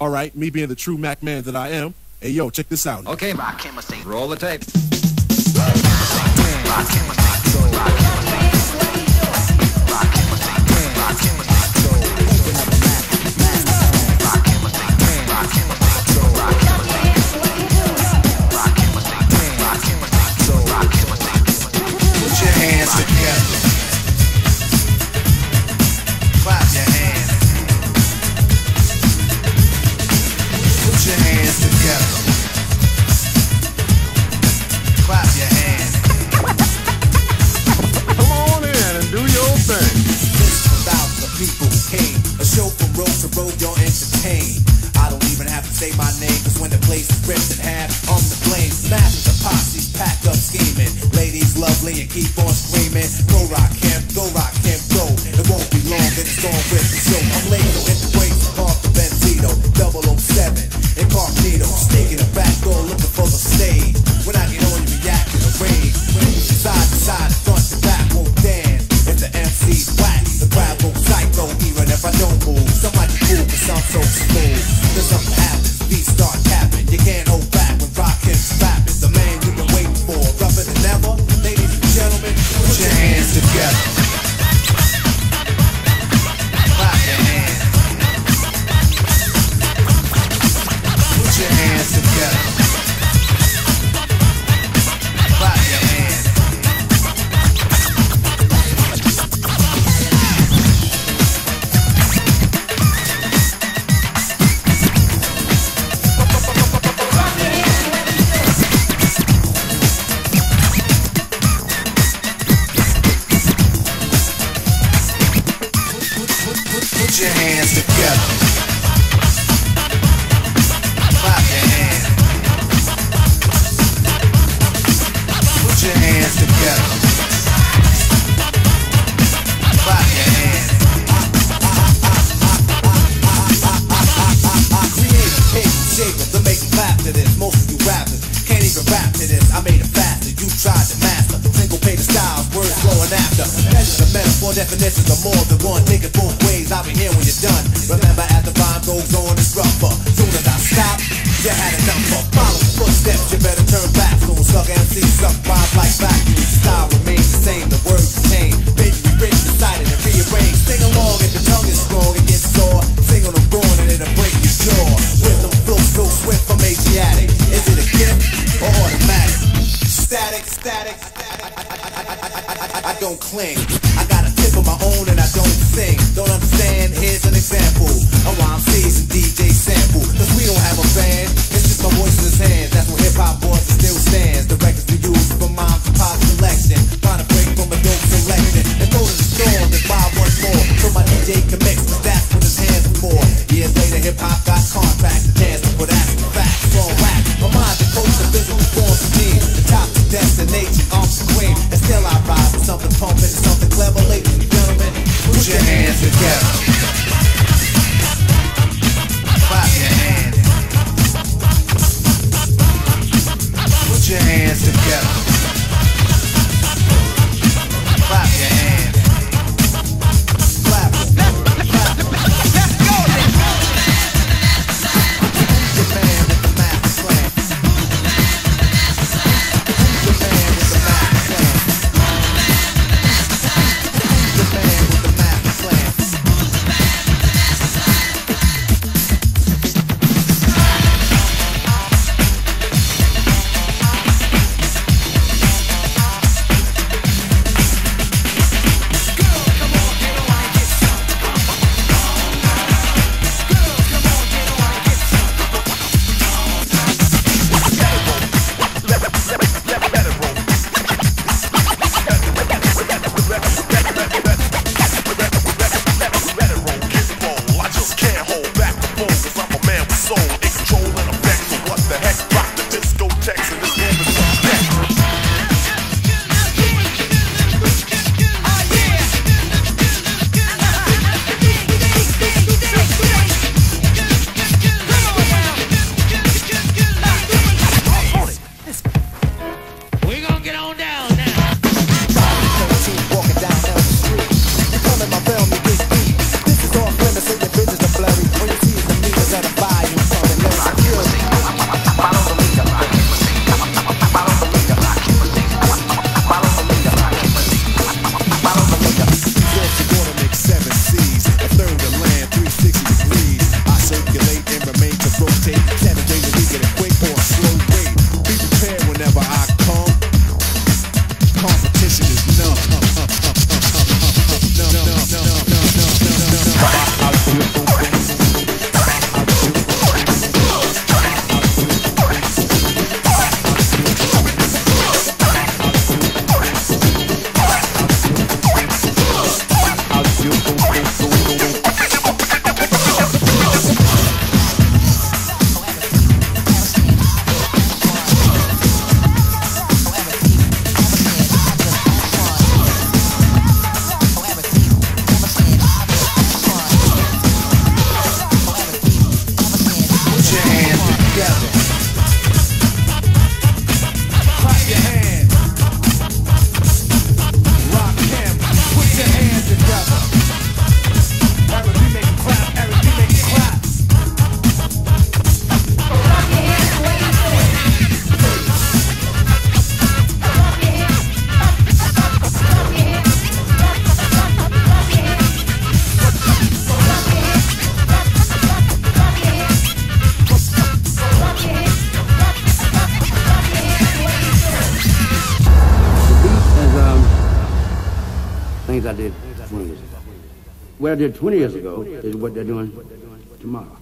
All right, me being the true Mac man that I am. Hey, yo, check this out. Okay, rock Roll the tape. And keep on screaming. Go rock Put your hands together. Clap your hands. Put your hands together. Clap your hands. Create a cake shaper to make you clap to this. Most of you rappers can't even rap to this. I made it faster. You tried to master. Single page styles, words flowing after. Of metaphor definitions of more than one. Take it you're done. Remember, as the rhyme goes on, it's rougher. Soon as I stop, you had enough of. Follow footsteps. You better turn back. Soon suck MC suck rhymes like vacuum. Style remains the same. The words change. Baby, we rich, decided and rearrange. Sing along if the tongue is strong and gets sore. Sing on the wrong and it'll break your jaw. Wisdom flows so swift from Asiatic. Is it a gift or automatic? Static, static. I, I, I, I, I don't cling. I got a tip of my own and I don't Don't understand? Here's an example. A rhyme sees put your hands together. Clap your hands. Put your hands together. Things I did 20 years ago. What I did 20 years ago is what they're doing tomorrow.